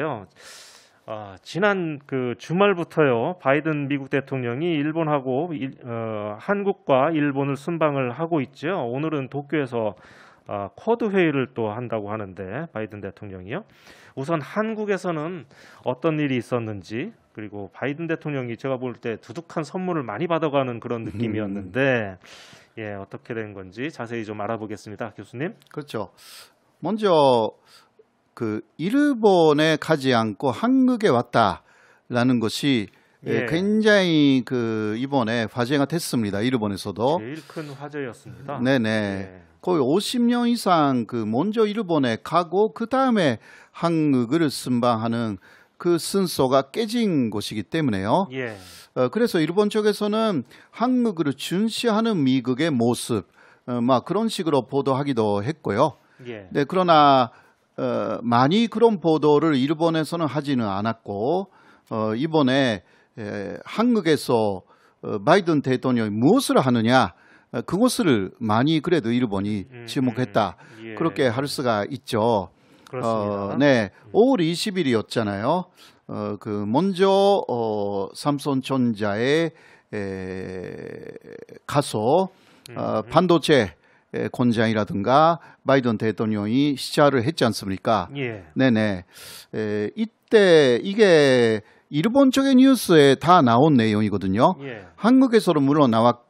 요 아, 지난 그 주말부터요 바이든 미국 대통령이 일본하고 일, 어, 한국과 일본을 순방을 하고 있죠. 오늘은 도쿄에서 아, 쿼드 회의를 또 한다고 하는데 바이든 대통령이요. 우선 한국에서는 어떤 일이 있었는지 그리고 바이든 대통령이 제가 볼 때 두둑한 선물을 많이 받아가는 그런 느낌이었는데 예 어떻게 된 건지 자세히 좀 알아보겠습니다, 교수님. 그렇죠. 먼저 그 일본에 가지 않고 한국에 왔다라는 것이 예. 예. 굉장히 그 이번에 화제가 됐습니다. 일본에서도. 제일 큰 화제였습니다. 네네. 예. 거의 50년 이상 그 먼저 일본에 가고 그 다음에 한국을 순방하는 그 순서가 깨진 곳이기 때문에요. 예. 어, 그래서 일본 쪽에서는 한국을 준시하는 미국의 모습, 어, 막 그런 식으로 보도하기도 했고요. 예. 네, 그러나 어, 많이 그런 보도를 일본에서는 하지는 않았고 어, 이번에 에, 한국에서 어, 바이든 대통령이 무엇을 하느냐 어, 그것을 많이 그래도 일본이 음, 주목했다 음, 예. 그렇게 할 수가 있죠. 그렇습니다. 어, 네, 5월 20일이었잖아요. 어, 그 먼저 어, 삼성전자에 에, 가서 음, 어, 반도체 에, 공장이라든가 바이든 대통령이 시찰을 했지 않습니까? 예. 네네. 에, 이때 이게 일본 쪽의 뉴스에 다 나온 내용이거든요. 예. 한국에서도 물론 나왔,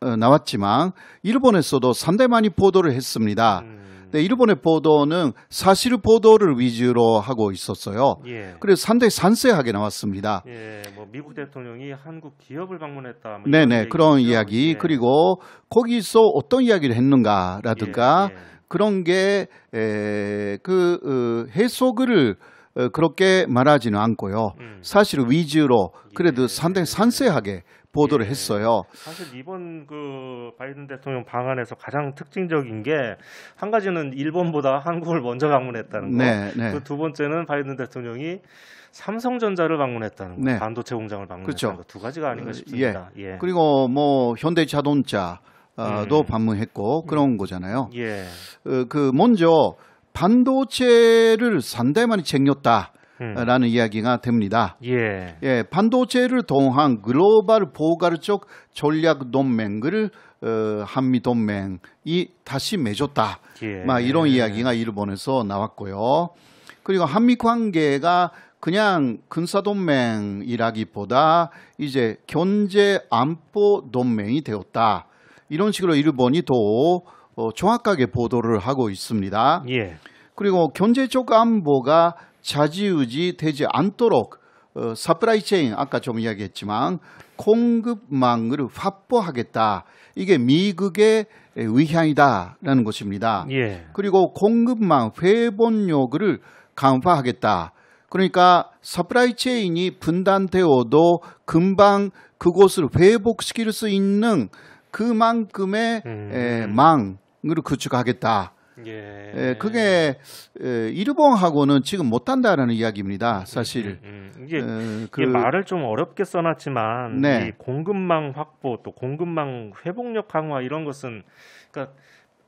어, 나왔지만 일본에서도 상당히 많이 보도를 했습니다. 음, 네, 일본의 보도는 사실 보도를 위주로 하고 있었어요. 예. 그래서 상당히 상세하게 나왔습니다. 예, 뭐 미국 대통령이 한국 기업을 방문했다. 뭐 네네 그런. 이야기 예. 그리고 거기서 어떤 이야기를 했는가라든가 예, 예. 그런 게그 어, 해석을 어, 그렇게 말하지는 않고요. 음. 사실 위주로 그래도 예. 상당히 상세하게 보도를 예. 했어요. 사실 이번 그 바이든 대통령 방안에서 가장 특징적인 게 한 가지는 일본보다 한국을 먼저 방문했다는 거. 네, 네. 그두 번째는 바이든 대통령이 삼성전자를 방문했다는 거. 네. 반도체 공장을 방문했다는 그렇죠. 거. 두 가지가 아닌가 어, 싶습니다. 예. 그리고 뭐 현대자동차도 음. 방문했고 그런 거잖아요. 예. 어, 그 먼저 반도체를 상당히 많이 챙겼다 라는 음. 이야기가 됩니다. 예. 예, 반도체를 통한 글로벌 포괄적 전략 동맹을 어, 한미 동맹이 다시 맺었다. 예. 막 이런 이야기가 일본에서 나왔고요. 그리고 한미 관계가 그냥 군사 동맹이라기보다 이제 경제 안보 동맹이 되었다. 이런 식으로 일본이 더 어, 정확하게 보도를 하고 있습니다. 예. 그리고 경제적 안보가 좌지우지 되지 않도록 어, supply chain 아까 좀 이야기했지만 공급망을 확보하겠다. 이게 미국의 의향이다라는 것입니다. 예. 그리고 공급망 회복력을 강화하겠다. 그러니까 supply chain이 분단되어도 금방 그곳을 회복시킬 수 있는 그만큼의 음. 에, 망을 구축하겠다. 예. 에, 그게 에, 일본하고는 지금 못한다라는 이야기입니다. 사실. 음, 음. 이게 에, 그, 이게 말을 좀 어렵게 써놨지만 네. 이 공급망 확보 또 공급망 회복력 강화 이런 것은 그러니까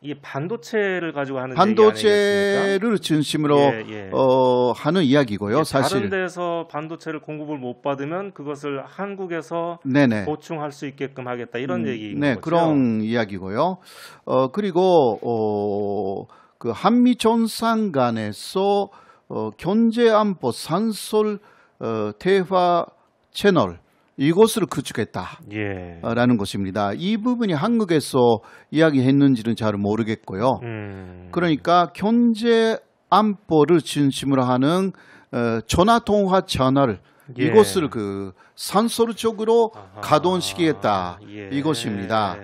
이 반도체를 가지고 하는 반도체를 중심으로 아니겠습니까? 예, 예. 어, 하는 이야기고요. 예, 사실. 다른 데서 반도체를 공급을 못 받으면 그것을 한국에서 네네. 보충할 수 있게끔 하겠다 이런 음, 얘기인 네, 거죠. 그런 이야기고요. 어, 그리고 어, 그 한미 정상 간에서 어, 경제 안보 산솔 어, 대화 채널 이것을 구축했다라는 예. 것입니다. 이 부분이 한국에서 이야기했는지는 잘 모르겠고요. 음. 그러니까 경제 안보를 중심으로 하는 어, 전화 통화 채널 예. 이것을 그 상시적으로 아하. 가동시키겠다 예. 이것입니다.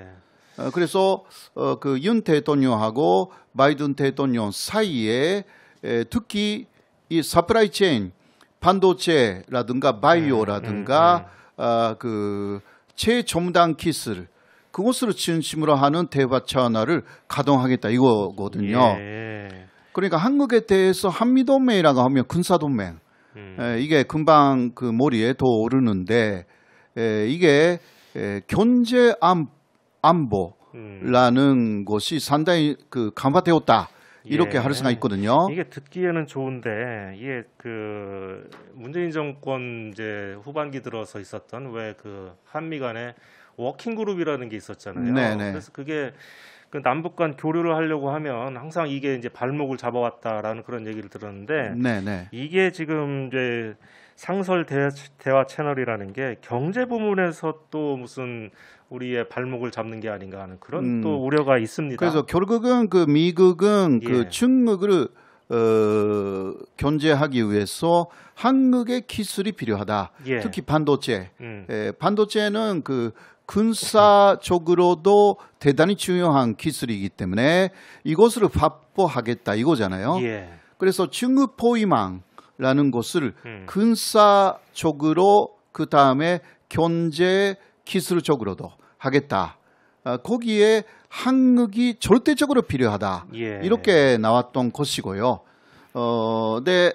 어, 그래서 어, 그 윤 대통령하고 바이든 대통령 사이에 에, 특히 이 supply chain 반도체라든가 바이오라든가 음, 아, 그 최첨단 기술 그것을 중심으로 하는 대화 채널을 가동하겠다 이거거든요. 예. 그러니까 한국에 대해서 한미동맹이라고 하면 군사동맹 음. 에, 이게 금방 그 머리에 더 오르는데 에, 이게 에, 경제 안, 안보라는 음. 것이 상당히 그 강화되었다 이렇게 예. 할 수가 있거든요. 이게 듣기에는 좋은데 이게 그 문재인 정권 이제 후반기 들어서 있었던 왜 그 한미 간의 워킹 그룹이라는 게 있었잖아요. 네네. 그래서 그게 그 남북 간 교류를 하려고 하면 항상 이게 이제 발목을 잡아왔다라는 그런 얘기를 들었는데 네, 네. 이게 지금 이제 상설 대, 대화 채널이라는 게 경제 부문에서 또 무슨 우리의 발목을 잡는 게 아닌가 하는 그런 음. 또 우려가 있습니다. 그래서 결국은 그 미국은 예. 그 중국을 어, 견제하기 위해서 한국의 기술이 필요하다. 예. 특히 반도체. 음, 에, 반도체는 그 군사적으로도 대단히 중요한 기술이기 때문에 이것을 확보하겠다 이거잖아요. 예. 그래서 중국 포위망라는 것을 음. 군사적으로 그 다음에 경제 기술적으로도 하겠다. 어, 거기에 한국이 절대적으로 필요하다. 예. 이렇게 나왔던 것이고요. 어, 네,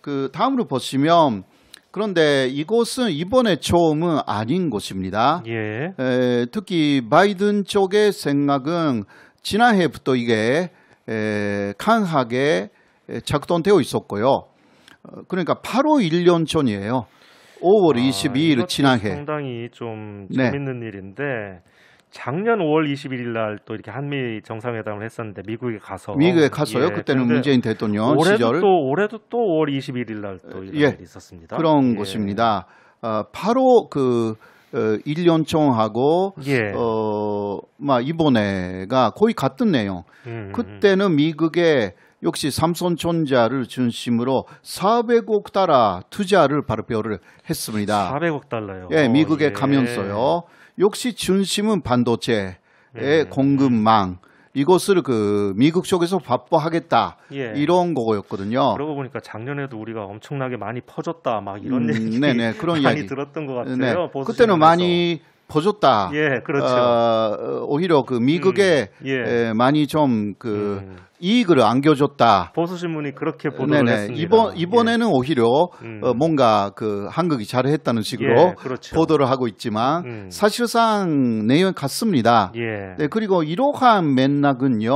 그 다음으로 보시면 그런데 이것은 이번에 처음은 아닌 것입니다. 예. 에, 특히 바이든 쪽의 생각은 지난해부터 이게 에, 강하게 에, 작동되어 있었고요. 어, 그러니까 바로 1년 전이에요. 5월 아, 22일 이것도 지난해. 상당히 좀 네. 재밌는 일인데 작년 5월 21일 날 또 이렇게 한미 정상회담을 했었는데 미국에 가서 미국에 가서요. 예, 그때는 문재인 대통령 올해도 시절 또 올해도 또 5월 21일 날또 이런 예, 일이 있었습니다. 그런 예. 것입니다. 어, 바로 그 어, 1년 전하고 예. 어, 막 이번에가 거의 같은 내용. 음, 음. 그때는 미국의 역시 삼성전자를 중심으로 400억 달러 투자를 발표를 했습니다. 400억 달러요. 예, 미국에 예. 가면서요. 역시 중심은 반도체의 음. 공급망 이것을 그 미국 쪽에서 확보하겠다 예. 이런 거였거든요. 그러고 보니까 작년에도 우리가 엄청나게 많이 퍼졌다 막 이런 음, 얘기 네네, 그런 많이 이야기. 들었던 것 같아요. 네, 그때는. 많이 퍼졌다. 예, 그렇죠. 어, 오히려 그 미국에 음, 예. 에, 많이 좀그 음, 이익을 안겨줬다. 보수 신문이 그렇게 보도를 네네. 했습니다. 이번 이번에는 오히려 음. 어, 뭔가 그 한국이 잘했다는 식으로 예, 그렇죠. 보도를 하고 있지만 음. 사실상 내용이 같습니다. 예. 네, 그리고 이러한 맥락은요,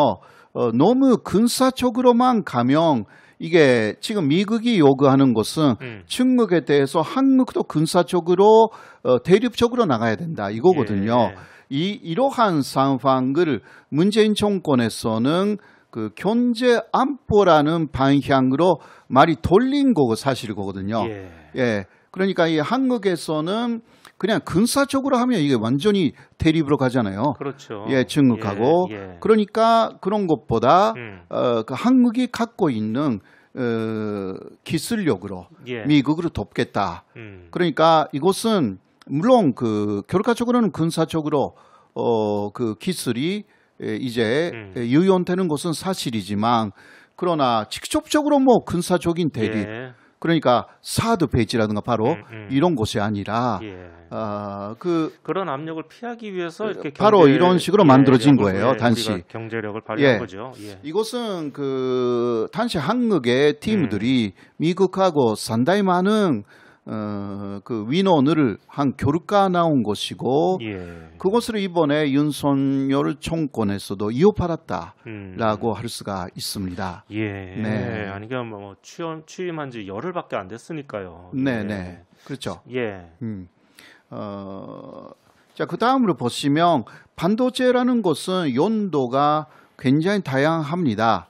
어, 너무 군사적으로만 가면 이게 지금 미국이 요구하는 것은 음. 중국에 대해서 한국도 군사적으로 어, 대립적으로 나가야 된다 이거거든요. 예. 이 이러한 상황을 문재인 정권에서는 그 경제 안보라는 방향으로 말이 돌린 거고 사실이거든요. 예. 예. 그러니까 이 한국에서는 그냥 군사적으로 하면 이게 완전히 대립으로 가잖아요. 그렇죠. 예, 중국하고. 예, 예. 그러니까 그런 것보다 음. 어, 그 한국이 갖고 있는 어, 기술력으로 예. 미국으로 돕겠다. 음. 그러니까 이것은 물론 그 결과적으로는 군사적으로 어, 그 기술이 에, 이제 음. 유연되는 것은 사실이지만 그러나 직접적으로 뭐 군사적인 대립 예. 그러니까 사드 배지라든가 바로 음, 음. 이런 것이 아니라 예. 아, 그 그런 압력을 피하기 위해서 이렇게 바로 경제- 이런 식으로 예, 만들어진 거예요, 예, 단시. 경제력을 발휘한 예. 거죠. 예. 이것은 그 단지 한국의 팀들이 음. 미국하고 상당히 많은 어, 그 민원을 한 교류가 나온 것이고 예. 그것을 이번에 윤석열 정권에서도 이어받았다라고 음. 할 수가 있습니다. 예. 네. 아니 그냥 뭐 취임 취임한 지 열흘밖에 안 됐으니까요. 네, 예. 네, 그렇죠. 예. 음. 어, 자, 그 다음으로 보시면 반도체라는 것은 연도가 굉장히 다양합니다.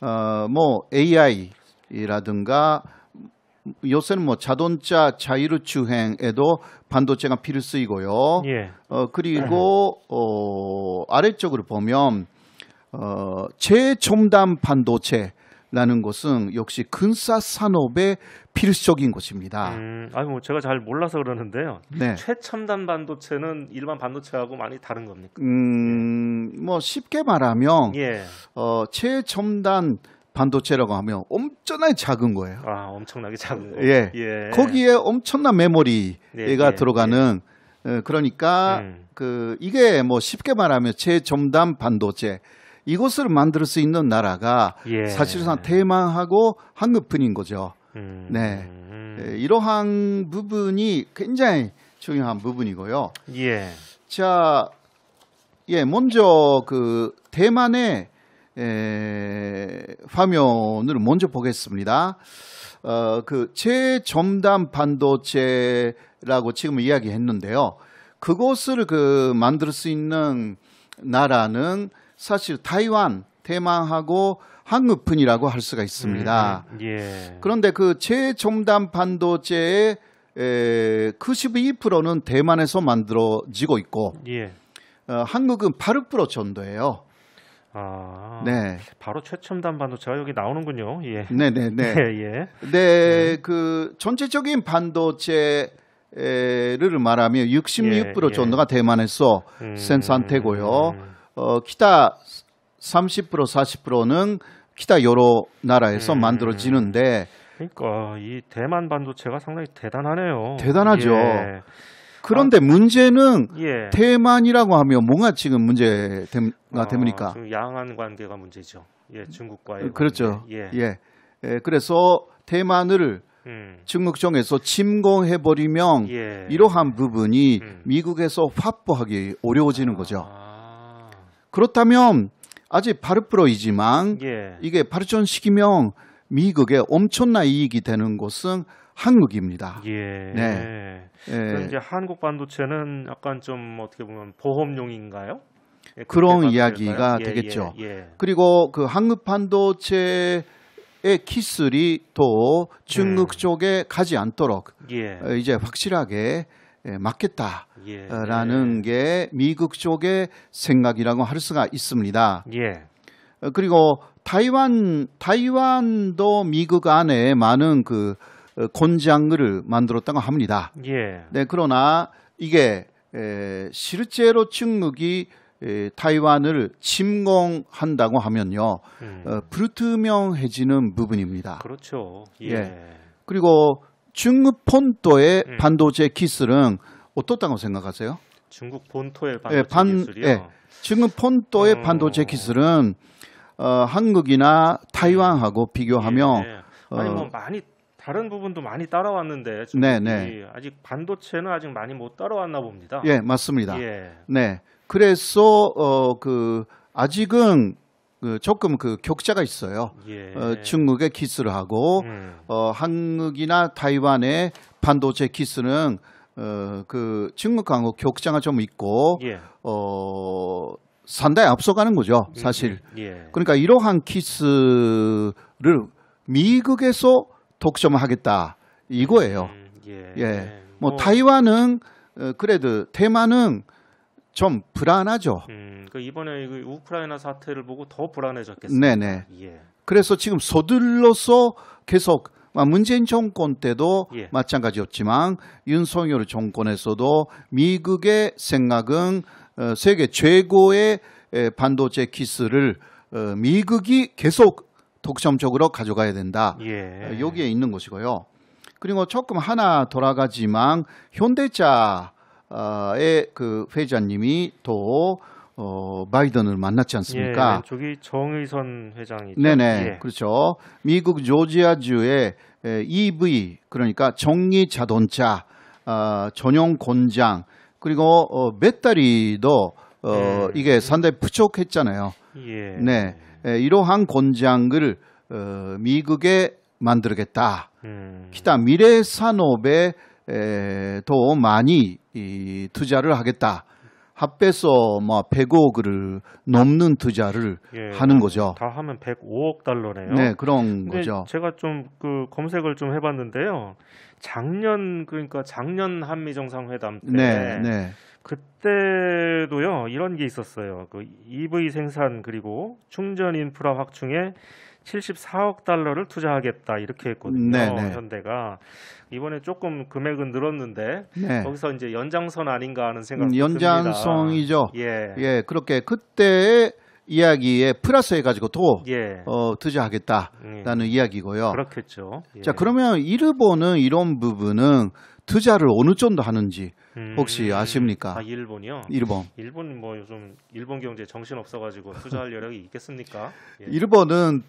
어, 뭐 AI라든가 요새는 뭐 자동차 자율 주행에도 반도체가 필수이고요. 예. 어, 그리고 어, 아래쪽으로 보면 어, 최첨단 반도체 라는 것은 역시 근사 산업의 필수적인 것입니다. 음, 아니 뭐 제가 잘 몰라서 그러는데요. 네. 최첨단 반도체는 일반 반도체하고 많이 다른 겁니까? 음, 뭐 쉽게 말하면 예. 어, 최첨단 반도체라고 하면 엄청나게 작은 거예요. 아, 엄청나게 작은 거. 예. 예. 거기에 엄청난 메모리가 예, 예, 들어가는 어, 그러니까 음. 그 이게 뭐 쉽게 말하면 최첨단 반도체 이것을 만들 수 있는 나라가 예. 사실상 대만하고 한국뿐인 거죠. 음. 네. 음. 예, 이러한 부분이 굉장히 중요한 부분이고요. 예. 자, 예, 먼저 그 대만의 에, 화면을 먼저 보겠습니다. 어, 그 최첨단 반도체라고 지금 이야기했는데요. 그것을 그 만들 수 있는 나라는 사실 타이완, 대만하고 한국뿐이라고 할 수가 있습니다. 음, 예. 그런데 그 최첨단 반도체의 에, 92%는 대만에서 만들어지고 있고 예. 어, 한국은 8% 정도예요. 아. 네, 바로 최첨단 반도체가 여기 나오는군요. 예. 네, 네, 네. 예, 예. 네, 그 전체적인 반도체 를 말하면 66% 예, 정도가 대만에서 음, 생산되고요. 음, 어, 기타 30% 40%는 기타 여러 나라에서 음. 만들어지는데 그러니까 이 대만 반도체가 상당히 대단하네요. 대단하죠. 예. 그런데 문제는 예. 대만이라고 하면 뭔가 지금 문제가 아, 됩니까? 지금 양안 관계가 문제죠. 예, 중국과의 그렇죠. 관계. 예. 예. 예, 그래서 대만을 음. 중국정에서 침공해 버리면 예. 이러한 부분이 음. 미국에서 확보하기 어려워지는 거죠. 아. 그렇다면 아직 8%이지만 예. 이게 발전시키면 미국에 엄청난 이익이 되는 곳은 한국입니다. 예. 네. 예, 이제 한국 반도체는 약간 좀 어떻게 보면 보험용인가요? 예, 그런 이야기가? 예, 되겠죠. 예, 예. 그리고 그 한국 반도체 의 기술이 또 중국 음. 쪽에 가지 않도록 예. 어, 이제 확실하게 예, 막겠다라는 예. 게 미국 쪽의 생각이라고 할 수가 있습니다. 예. 어, 그리고 타이완 타이완도 미국 안에 많은 그 어, 공장을 만들었다고 합니다. 예. 네, 그러나 이게 에, 실제로 중국이 에, 타이완을 침공한다고 하면요, 음. 어, 불투명해지는 부분입니다. 그렇죠. 예. 예. 그리고 중국 본토의 음. 반도체 기술은 어떻다고 생각하세요? 중국 본토의 예, 반도체 반- 기술이요. 예. 중국 본토의 어. 반도체 기술은 어, 한국이나 타이완하고 비교하면 예. 아니 어, 뭐 많이 다른 부분도 많이 따라왔는데 네, 중국이 네. 아직 반도체는 아직 많이 못 따라왔나 봅니다. 예, 맞습니다. 예. 네. 그래서 어, 그 아직은 그 조금 그 격차가 있어요. 예. 어, 중국의 기술하고 음. 어, 한국이나 타이완의 반도체 기술은 어, 그 중국하고 격차가 좀 있고 예. 어, 상당히 앞서가는 거죠, 사실. 음, 예. 그러니까 이러한 기술을 미국에서 독점하겠다 이거예요. 음, 예. 예. 뭐 타이완은 어, 그래도 대만은 좀 불안하죠. 음, 그 이번에 그 우크라이나 사태를 보고 더 불안해졌겠습니다. 네네. 예. 그래서 지금 서둘러서 계속 아, 문재인 정권 때도 예. 마찬가지였지만 윤석열 정권에서도 미국의 생각은 어, 세계 최고의 에, 반도체 기술을 어, 미국이 계속 독점적으로 가져가야 된다. 예. 어, 여기에 있는 것이고요. 그리고 조금 하나 돌아가지만 현대차의 그 회장님이 또 어, 바이든을 만났지 예, 않습니까? 왼쪽이 정의선 회장이죠. 네네, 예. 그렇죠. 미국 조지아주의 에, EV 그러니까 전기 자동차 어, 전용 공장 그리고 어, 배터리도 어, 음. 이게 상당히 부족했잖아요. 예. 네, 에, 이러한 공장을 어, 미국에 만들겠다. 음. 기타 미래 산업에 에, 더 많이 이, 투자를 하겠다. 합해서 뭐 100억을 넘는 투자를 예. 하는 거죠. 다 하면 105억 달러네요. 네, 그런 거죠. 제가 좀 그 검색을 좀 해봤는데요. 작년 그러니까 작년 한미 정상회담 때 네, 네. 그때도요 이런 게 있었어요. 그 EV 생산 그리고 충전 인프라 확충에 74억 달러를 투자하겠다 이렇게 했거든요. 네, 네. 현대가 이번에 조금 금액은 늘었는데 네. 거기서 이제 연장선 아닌가 하는 생각. 음, 연장성이죠. 예. 예, 그렇게 그때의 이야기에 플러스 해 가지고 또 예. 어, 투자하겠다라는 예. 이야기고요. 그렇겠죠. 예. 자, 그러면 일본은 이런 부분은 투자를 어느 정도 하는지 혹시 음. 아십니까? 아 일본이요? 일본. 일본 뭐 요즘 일본 경제 정신 없어가지고 투자할 여력이 있겠습니까? 예. 일본은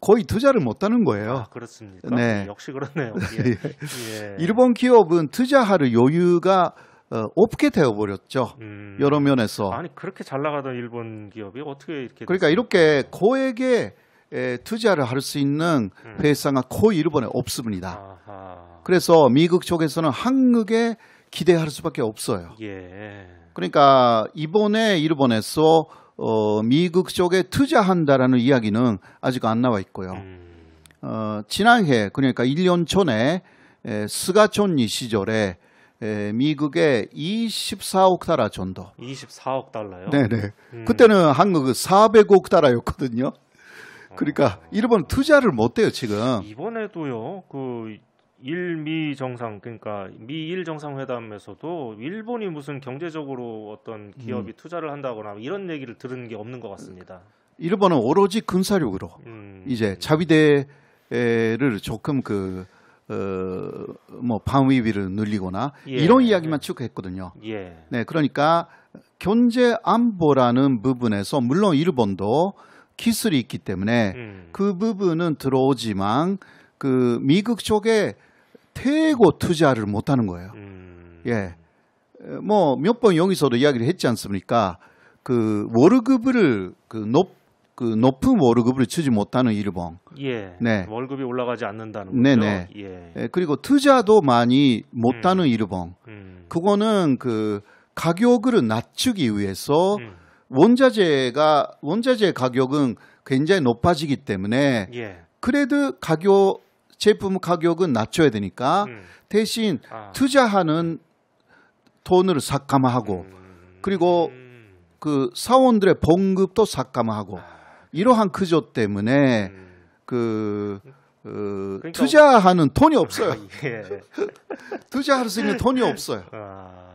거의 투자를 못 하는 거예요. 아, 그렇습니까? 네. 역시 그렇네요. 예. 예. 일본 기업은 투자할 여유가 어, 없게 되어버렸죠. 음. 여러 면에서. 아니 그렇게 잘 나가던 일본 기업이 어떻게 이렇게 그러니까 됐습니까? 이렇게 고액의 에, 투자를 할 수 있는 음. 회사가 거의 일본에 없습니다. 아하. 그래서 미국 쪽에서는 한국에 기대할 수밖에 없어요. 예. 그러니까 이번에 일본에서 어, 미국 쪽에 투자한다라는 이야기는 아직 안 나와 있고요. 음. 어, 지난해 그러니까 1년 전에 에, 스가촌니 시절에 에, 미국에 24억 달러 정도. 24억 달러요. 네네. 음. 그때는 한국은 400억 달러였거든요. 그러니까 일본 투자를 못 해요 지금. 이번에도요. 그 일미 정상 그러니까 미일 정상회담에서도 일본이 무슨 경제적으로 어떤 기업이 음. 투자를 한다거나 이런 얘기를 들은 게 없는 것 같습니다. 일본은 오로지 군사력으로 음. 이제 자위대를 조금 그 어, 뭐 방위비를 늘리거나 예. 이런 이야기만 쭉 했거든요. 예. 네, 그러니까 경제 안보라는 부분에서 물론 일본도 기술이 있기 때문에 음. 그 부분은 들어오지만 그 미국 쪽에 태고 투자를 못 하는 거예요. 음. 예. 뭐 몇 번 여기서도 이야기를 했지 않습니까? 그 월급을 그 높, 그 높은 월급을 주지 못하는 일본. 예. 네. 월급이 올라가지 않는다는 거죠. 네네. 예. 예, 그리고 투자도 많이 못하는 일본. 음. 그거는 그 가격을 낮추기 위해서 음. 원자재가 원자재 가격은 굉장히 높아지기 때문에 예. 그래도 가격 제품 가격은 낮춰야 되니까 음. 대신 아. 투자하는 돈을 삭감하고 음. 그리고 음. 그 사원들의 봉급도 삭감하고 이러한 구조 때문에 음. 그 어, 그러니까- 투자하는 돈이 없어요. 예. 투자할 수 있는 돈이 없어요. 아.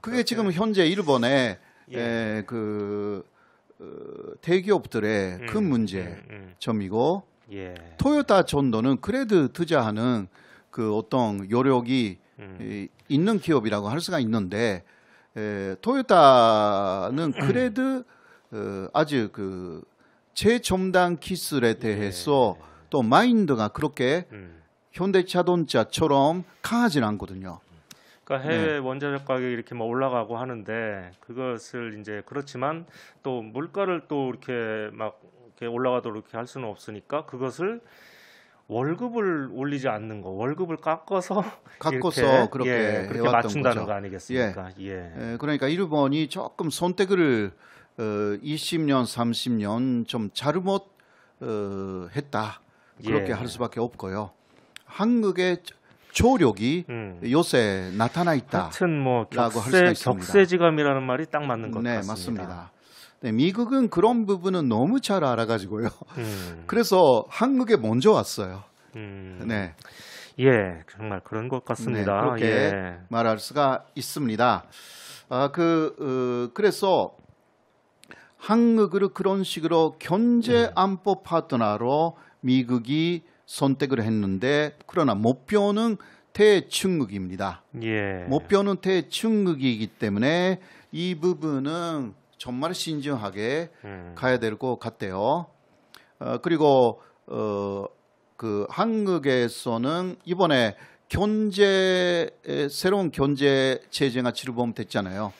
그게 지금 현재 일본의 예. 에, 그 어, 대기업들의 음, 큰 문제 음, 음. 점이고 예. 토요타 전도는 그래도 투자하는 그 어떤 여력이 음. 이, 있는 기업이라고 할 수가 있는데 에, 토요타는 그래도 어, 아주 그 최첨단 기술에 대해서 또 마인드가 그렇게 음. 현대자동차처럼 강하진 않거든요. 그러니까 네. 해외 원자력 가격이 이렇게 막 올라가고 하는데 그것을 이제 그렇지만 또 물가를 또 이렇게 막 이렇게 올라가도록 이렇게 할 수는 없으니까 그것을 월급을 올리지 않는 거, 월급을 깎아서 깎아서 이렇게, 그렇게 예, 그렇게 맞춘다는 거죠. 거 아니겠습니까? 예. 에, 그러니까 일본이 조금 선택을 어, 20년, 30년 좀 잘못 어, 했다. 그렇게 예. 할 수밖에 없고요. 한국의 조력이 음. 요새 나타나 있다. 하여튼 뭐 격세. 격세지감이라는 말이 딱 맞는 것 네, 같습니다. 맞습니다. 네, 미국은 그런 부분은 너무 잘 알아가지고요. 음. 그래서 한국에 먼저 왔어요. 음. 네, 예, 정말 그런 것 같습니다. 네, 그렇게 예. 말할 수가 있습니다. 아, 그, 어, 그래서 한국을 그런 식으로 경제 안보 파트너로 미국이 선택을 했는데 그러나 목표는 대중국입니다. 예. 목표는 대중국이기 때문에 이 부분은 정말 신중하게 음. 가야 될 것 같대요. 어, 그리고 어, 그 한국에서는 이번에 에, 새로운 경제 제재가 지르범 됐잖아요.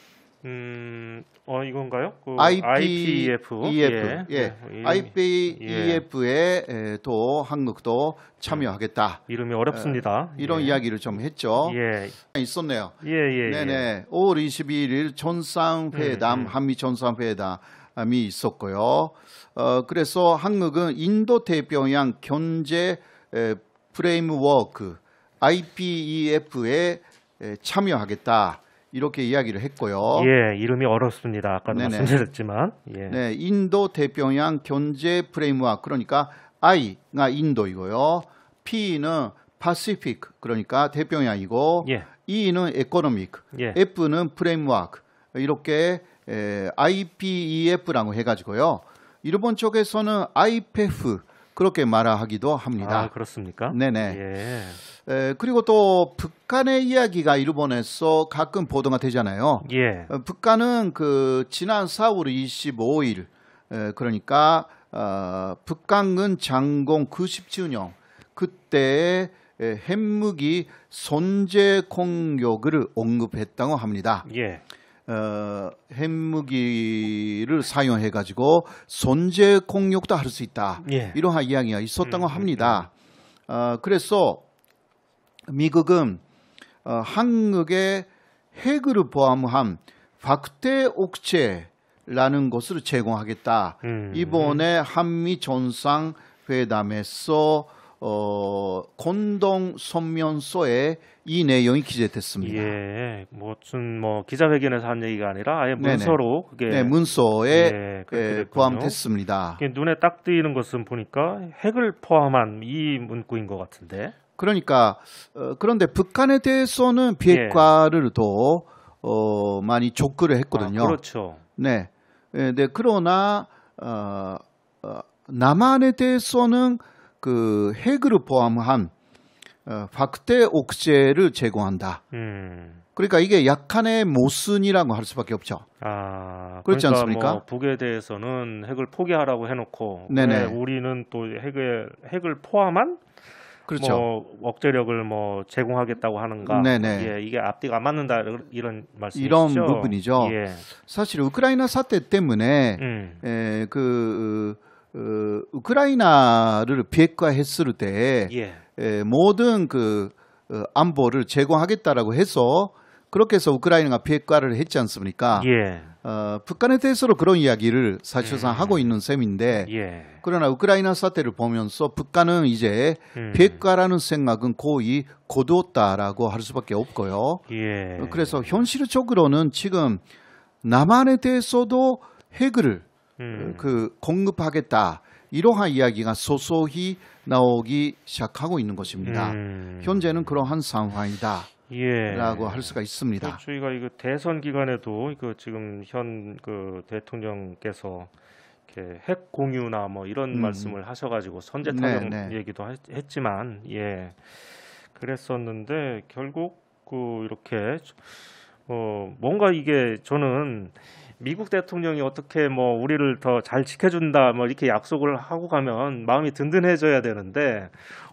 음, 어 이건가요? 그 IPEF. 예, 네, 이름이, IPEF에 또 한국도 참여하겠다. 이름이 어렵습니다. 이런 예. 이야기를 좀 했죠. 예, 있었네요. 예, 예. 네네. 5월 21일 전상회담, 음, 음. 한미 전상회담이 있었고요. 어, 그래서 한국은 인도 태평양 경제 에, framework IPEF에 에, 참여하겠다. 이렇게 이야기를 했고요. 예, 이름이 어렵습니다. 아까도 네네. 말씀드렸지만. 예. 네, 인도 태평양 경제 framework 그러니까 I가 인도이고요. P는 Pacific 그러니까 태평양이고 예. E는 Economic, 예. F는 Framework 이렇게 에, IPEF라고 해가지고요. 일본 쪽에서는 IPEF 그렇게 말하기도 아, 합니다. 그렇습니까? 네네. 예. 에, 그리고 또 북한의 이야기가 일본에서 가끔 보도가 되잖아요. 예. 어, 북한은 그 지난 4월 25일 에, 그러니까 어, 북한군 장공 90주년 그때 에, 핵무기 선제 공격을 언급했다고 합니다. 예. 어, 핵무기를 사용해 가지고 선제 공격도 할 수 있다. 예. 이러한 이야기가 있었다고 음, 음, 합니다. 어, 그래서 미국은 어, 한국의 핵을 포함한 확대 옥체라는 것을 제공하겠다. 음. 이번에 한미 정상 회담에서 어, 공동 선면서에 이 내용이 기재됐습니다. 예, 무슨 뭐 기자회견에서 한 얘기가 아니라 아예 네네. 문서로 그게 네, 문서에 예, 예. 포함됐습니다. 눈에 딱 띄는 것은 보니까 핵을 포함한 이 문구인 것 같은데. 그러니까 어, 그런데 북한에 대해서는 비핵화를 더 어, 많이 촉구를 했거든요. 아, 그렇죠. 네. 예, 네, 그러나 어, 어, 남한에 대해서는 그 핵을 포함한 어, 확대 옥제를 제공한다. 음. 그러니까 이게 약간의 모순이라고 할 수밖에 없죠. 아, 그렇지 그러니까 않습니까? 뭐 북에 대해서는 핵을 포기하라고 해놓고 네네. 왜 우리는 또 핵을 핵을 포함한 그렇죠. 뭐 억제력을 뭐 제공하겠다고 하는가? 네네. 예, 이게 앞뒤가 안 맞는다 이런 말씀이시죠? 이런 부분이죠. 예. 사실 우크라이나 사태 때문에 음. 에, 그 어, 우크라이나를 비핵화했을 때 예. 에, 모든 그 어, 안보를 제공하겠다라고 해서 그렇게 해서 우크라이나가 비핵화를 했지 않습니까? 예. 어, 북한에 대해서도 그런 이야기를 사실상 음. 하고 있는 셈인데 예. 그러나 우크라이나 사태를 보면서 북한은 이제 음. 비핵화라는 생각은 거의 거두었다라고 할 수밖에 없고요. 예. 어, 그래서 현실적으로는 지금 남한에 대해서도 핵을 음. 그 공급하겠다 이러한 이야기가 소소히 나오기 시작하고 있는 것입니다. 음. 현재는 그러한 상황이다라고 예. 할 수가 있습니다. 그 저희가 이거 대선 기간에도 그 지금 현 그 대통령께서 이렇게 핵 공유나 뭐 이런 음. 말씀을 하셔가지고 선제 네, 타격 네. 얘기도 했, 지만 예 그랬었는데 결국 그 이렇게 어 뭔가 이게 저는 미국 대통령이 어떻게 뭐 우리를 더 잘 지켜준다 뭐 이렇게 약속을 하고 가면 마음이 든든해져야 되는데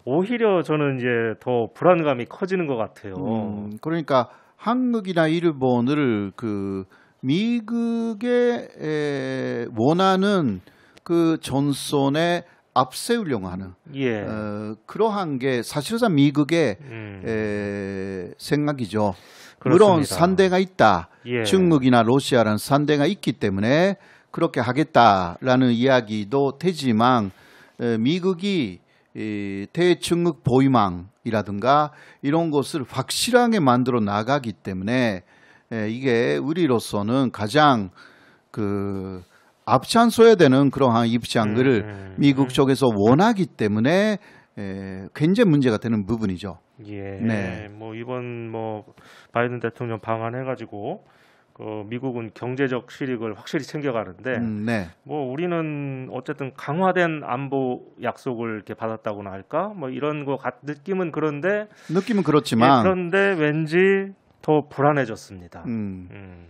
오히려 저는 이제 더 불안감이 커지는 것 같아요. 음, 그러니까 한국이나 일본을 그 미국의 에, 원하는 그 전선에 앞세우려고 하는 예. 어, 그러한 게 사실상 미국의 음, 에, 생각이죠. 그렇습니다. 물론 산대가 있다. 예. 중국이나 러시아라는 산대가 있기 때문에 그렇게 하겠다라는 이야기도 되지만 에, 미국이 이 대중국 보위망이라든가 이런 것을 확실하게 만들어 나가기 때문에 에, 이게 우리로서는 가장 그 앞장서야 되는 그러한 입장을 음, 미국 쪽에서 원하기 때문에 에, 굉장히 문제가 되는 부분이죠. 예. 네. 뭐 이번 뭐 바이든 대통령 방한 해 가지고 그 미국은 경제적 실익을 확실히 챙겨가는데 음, 네. 뭐 우리는 어쨌든 강화된 안보 약속을 이렇게 받았다고나 할까? 뭐 이런 거 같, 느낌은 그런데 느낌은 예, 그렇지만 그런데 왠지 더 불안해졌습니다. 음, 음.